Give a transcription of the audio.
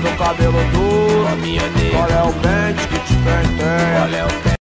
do cabelo duro. Ó minha nega. Qual é o bem?